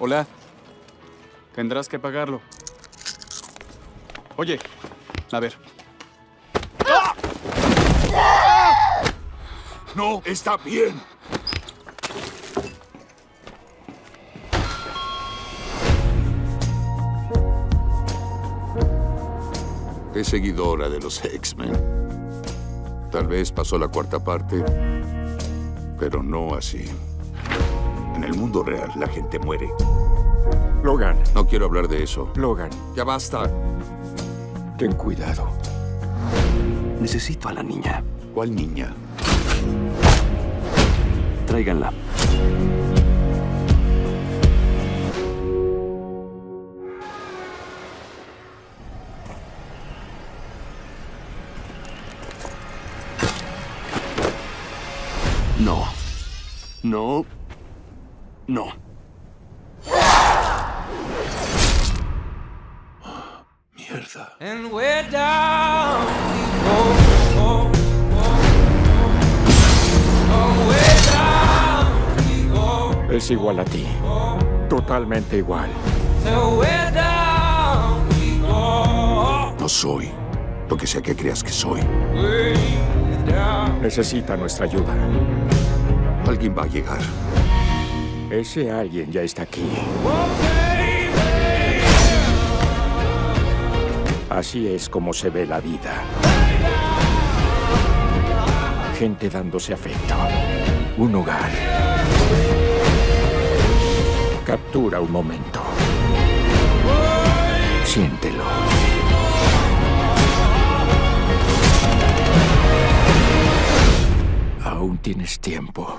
Hola. Tendrás que pagarlo. Oye, a ver. No, está bien. Es seguidora de los X-Men. Tal vez pasó la cuarta parte, pero no así. En el mundo real, la gente muere. Logan, No quiero hablar de eso. Logan, Ya basta. ten cuidado. Necesito a la niña. ¿Cuál niña? Tráiganla. No. No. No. Mierda. And we're down. Oh, we're Es igual a ti. Totalmente igual. so we're down we go. No soy lo que sea que creas que soy. Necesita nuestra ayuda. Alguien va a llegar. Ese alguien ya está aquí. Así es como se ve la vida. Gente dándose afecto. Un hogar. Captura un momento. Siéntelo. Aún tienes tiempo.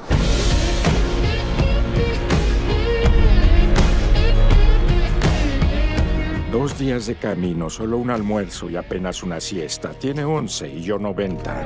Dos días de camino, solo un almuerzo y apenas una siesta. Tiene once y yo noventa.